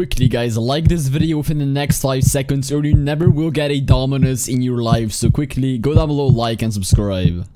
quickly guys, like this video within the next 5 seconds or you never will get a Dominus in your life. So quickly, go down below, like and subscribe.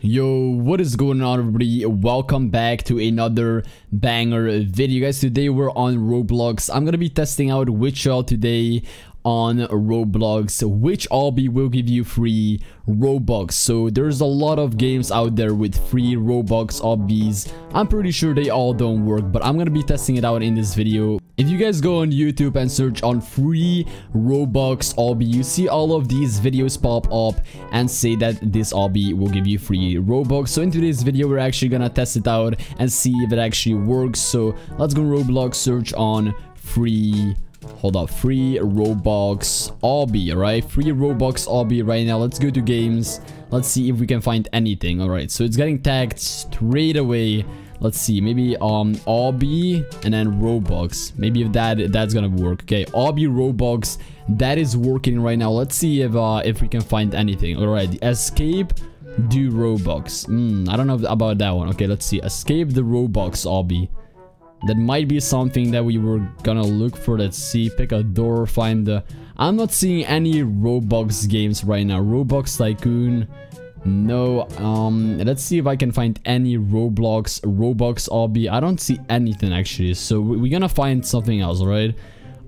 Yo, what is going on everybody? Welcome back to another banger video guys. Today we're on Roblox. I'm gonna be testing out Witcher today on Roblox, which obby will give you free Robux. So there's a lot of games out there with free Robux obbies. I'm pretty sure they all don't work, but I'm gonna be testing it out in this video. If you guys go on YouTube and search on free Robux obby, you see all of these videos pop up and say that this obby will give you free Robux. So in today's video, we're actually gonna test it out and see if it actually works. So let's go Roblox, search on free Hold up, free Robux obby, right? Free Robux obby right now. Let's go to games. Let's see if we can find anything. Alright, so it's getting tagged straight away. Let's see, maybe um obby and then Robux. Maybe if that that's gonna work. Okay, obby Robux. That is working right now. Let's see if uh if we can find anything. Alright, escape do Robux. Hmm, I don't know about that one. Okay, let's see. Escape the Robux obby. That might be something that we were gonna look for. Let's see, pick a door, find the... I'm not seeing any Roblox games right now. Roblox Tycoon, no. Um, let's see if I can find any Roblox, Roblox obby. I don't see anything actually, so we're gonna find something else, right?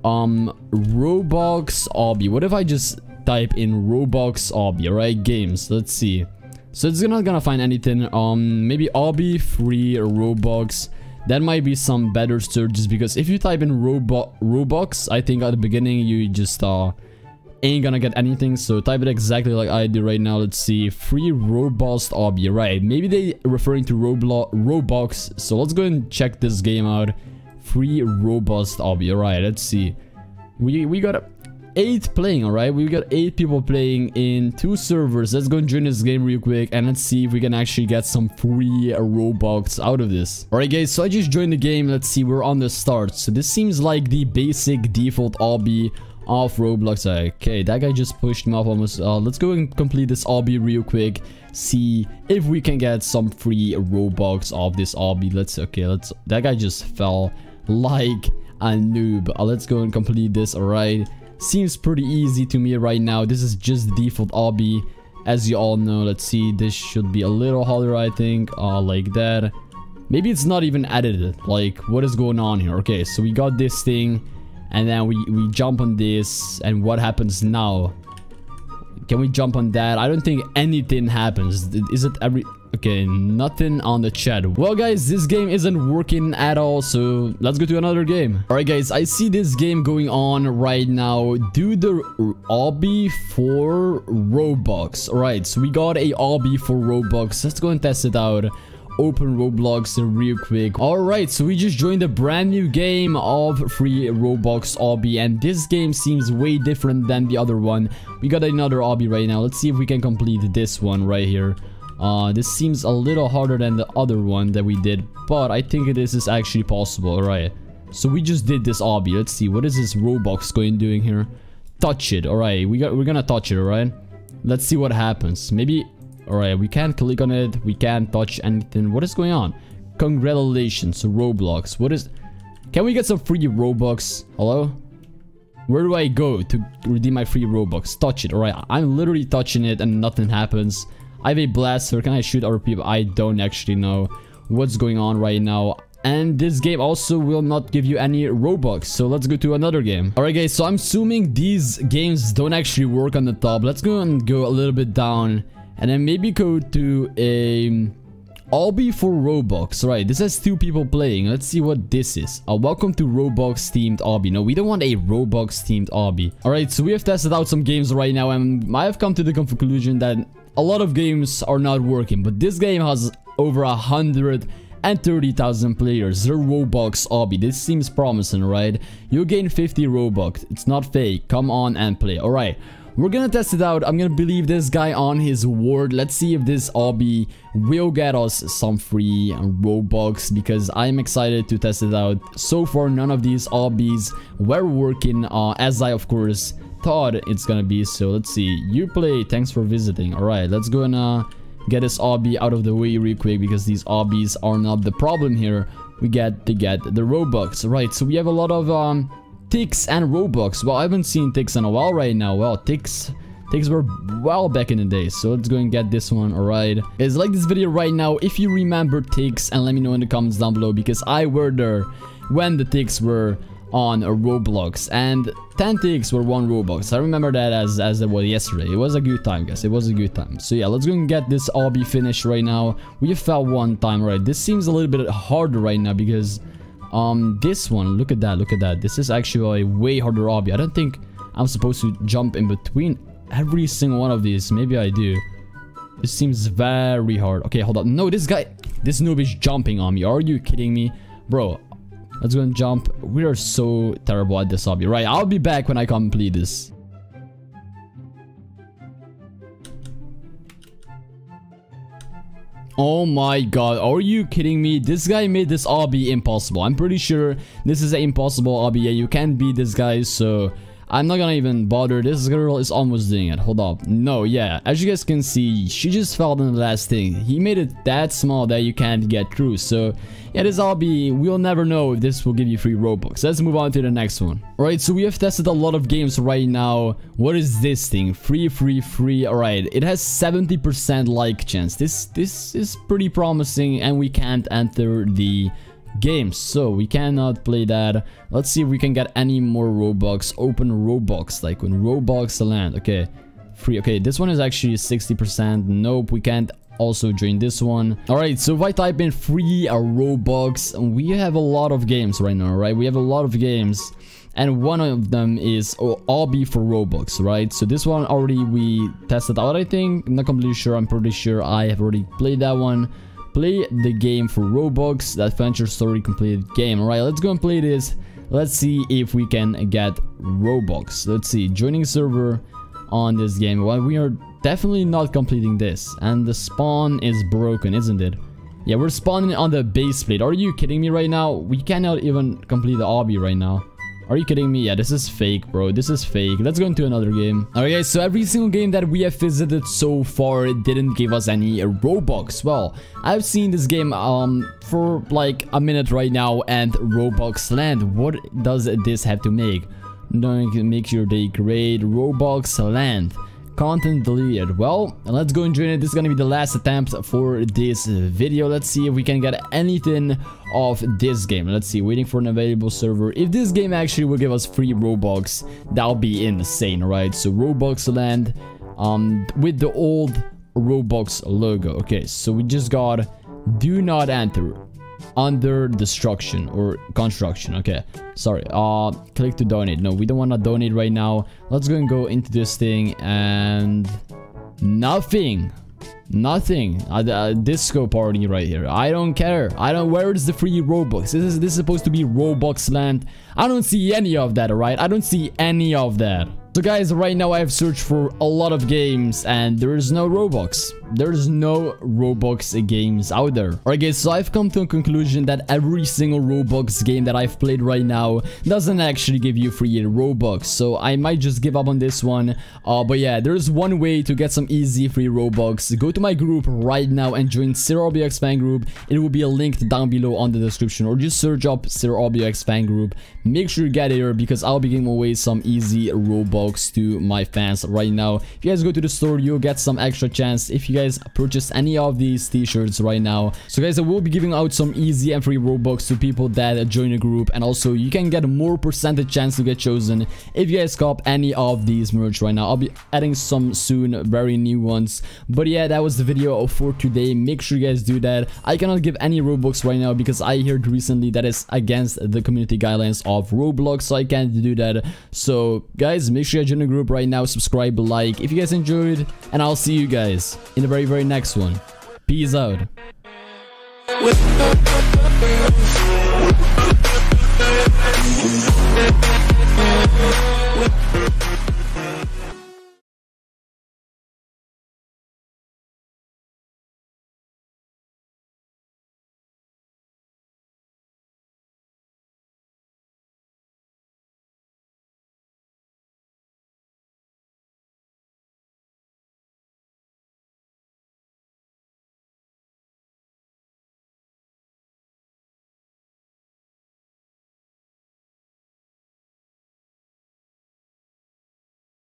Um, Roblox obby. What if I just type in Roblox obby, right? Games, let's see. So it's not gonna find anything. Um, maybe obby, free, Roblox. That might be some better searches because if you type in Robo Robux, I think at the beginning you just uh ain't gonna get anything. So type it exactly like I do right now. Let's see. Free Robux obby. Right. Maybe they referring to Roblo Robux. So let's go and check this game out. Free Robux obby. Right, let's see. We we got eight playing, alright? We got eight people playing in two servers. Let's go and join this game real quick and let's see if we can actually get some free Robux out of this. Alright guys, so I just joined the game. Let's see, we're on the start. So this seems like the basic default obby of Roblox. Okay, that guy just pushed me off almost. Uh, let's go and complete this obby real quick. See if we can get some free Robux off this obby. Let's, okay, let's, that guy just fell like a noob. Uh, let's go and complete this, alright? Seems pretty easy to me right now. This is just default obby. As you all know, let's see. This should be a little harder, I think. Uh, like that. Maybe it's not even edited. Like, what is going on here? Okay, so we got this thing. And then we, we jump on this. And what happens now? Can we jump on that? I don't think anything happens. Is it every... Okay, nothing on the chat. Well, guys, this game isn't working at all, so let's go to another game. All right, guys, I see this game going on right now. Do the obby for Robux. All right, so we got a obby for Robux. Let's go and test it out open Roblox real quick. Alright, so we just joined a brand new game of free Roblox obby and this game seems way different than the other one. We got another obby right now. Let's see if we can complete this one right here. Uh, this seems a little harder than the other one that we did, but I think this is actually possible, alright. So we just did this obby. Let's see, what is this Roblox going doing here? Touch it, alright. We we're gonna touch it, alright? Let's see what happens. Maybe alright, we can't click on it, we can't touch anything. What is going on? Congratulations, Roblox. What is Can we get some free Robux? Hello? Where do I go to redeem my free Robux? Touch it, alright. I'm literally touching it and nothing happens. I have a blaster. Can I shoot other people? I don't actually know what's going on right now. And this game also will not give you any Robux. So let's go to another game. Alright guys, so I'm assuming these games don't actually work on the top. Let's go and go a little bit down. And then maybe go to a... Obby for Robux. Right, this has two people playing. Let's see what this is. Uh, welcome to Roblox themed obby. No, we don't want a Roblox themed obby. Alright, so we have tested out some games right now and I have come to the conclusion that a lot of games are not working, but this game has over a hundred and 30,000 players. The Robux obby. This seems promising, right? You gain 50 Robux. It's not fake. Come on and play. Alright. We're gonna test it out. I'm gonna believe this guy on his word. Let's see if this obby will get us some free Robux because I'm excited to test it out. So far, none of these obbies were working uh, as I, of course, thought it's gonna be. So let's see. You play. Thanks for visiting. All right, let's go and uh, get this obby out of the way real quick because these obbies are not the problem here. we get to get the Robux. Right, so we have a lot of um, ticks and Robux. Well, I haven't seen ticks in a while right now. Well, ticks... Ticks were well back in the day, so let's go and get this one, alright. Guys, like this video right now if you remember ticks and let me know in the comments down below because I were there when the ticks were on Roblox and 10 ticks were one Robux. I remember that as, as it was yesterday. It was a good time, guys. It was a good time. So yeah, let's go and get this obby finished right now. We fell one time, right? This seems a little bit harder right now because um this one, look at that, look at that. This is actually a way harder obby. I don't think I'm supposed to jump in between every single one of these. Maybe I do. This seems very hard. Okay, hold on. No, this guy, this noob is jumping on me. Are you kidding me? Bro, Let's go and jump. We are so terrible at this obby. Right, I'll be back when I complete this. Oh my god, are you kidding me? This guy made this obby impossible. I'm pretty sure this is an impossible obby. Yeah, you can't beat this guy, so I'm not gonna even bother. This girl is almost doing it. Hold up. No, yeah. As you guys can see, she just fell in the last thing. He made it that small that you can't get through. So, yeah, this be we'll never know if this will give you free Robux. Let's move on to the next one. Alright, so we have tested a lot of games right now. What is this thing? Free, free, free. Alright, it has 70% like chance. This, this is pretty promising and we can't enter the games so we cannot play that. Let's see if we can get any more robux open robux like when robux land okay. Free okay this one is actually 60 percent nope we can't also join this one. All right so if i type in free a robux we have a lot of games right now right? We have a lot of games and one of them is oh, obby for robux right? So this one already we tested out i think. Not completely sure i'm pretty sure i have already played that one play the game for Robux, the adventure story completed game. Alright, let's go and play this. Let's see if we can get Robux. Let's see, joining server on this game. Well, we are definitely not completing this. And the spawn is broken, isn't it? Yeah, we're spawning on the base plate. Are you kidding me right now? We cannot even complete the obby right now. Are you kidding me? Yeah, this is fake, bro. This is fake. Let's go into another game. Alright, guys. So every single game that we have visited so far didn't give us any Robux. Well, I've seen this game um for like a minute right now and Robux land. What does this have to make? Knowing make your day great. Robux land. Content deleted. Well, let's go and join it. This is gonna be the last attempt for this video. Let's see if we can get anything of this game. Let's see, waiting for an available server. If this game actually will give us free Robux, that'll be insane, right? So Robux land um, with the old Robux logo. Okay, so we just got do not enter under destruction or construction okay. Sorry uh click to donate. No we don't want to donate right now. Let's go and go into this thing and nothing. Nothing. Uh, disco party right here. I don't care. I don't where is the free robux this is this is supposed to be robux land. I don't see any of that right i don't see any of that so guys, right now I have searched for a lot of games and there is no Robux. There's no Robux games out there. Alright guys, so I've come to a conclusion that every single Robux game that I've played right now doesn't actually give you free Robux. So I might just give up on this one. Uh, but yeah, there's one way to get some easy free Robux. Go to my group right now and join SeerRoblox fan group. It will be a link down below on the description or just search up SeerRoblox fan group. Make sure you get here because I'll be giving away some easy Robux to my fans right now. If you guys go to the store, you'll get some extra chance if you guys purchase any of these t-shirts right now. So guys, I will be giving out some easy and free Robux to people that join the group. And also, you can get more percentage chance to get chosen if you guys cop any of these merch right now. I'll be adding some soon, very new ones. But yeah, that was the video for today. Make sure you guys do that. I cannot give any Robux right now because I heard recently that is against the community guidelines of Roblox. So I can't do that. So guys, make sure sure join the group right now, subscribe, like if you guys enjoyed, and I'll see you guys in the very, very next one. Peace out.